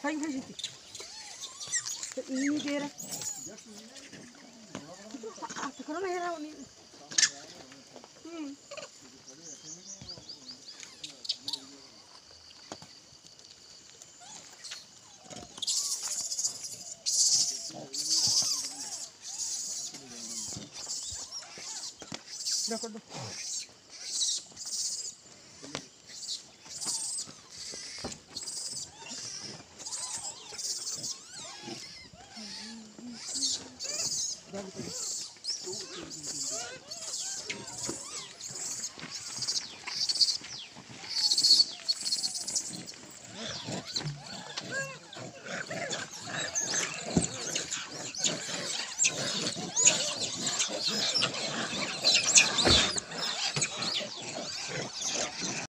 Sai, vem, gente. Ini dia. vai, tu kena vai, ni. দেখো Thank you. Thank you.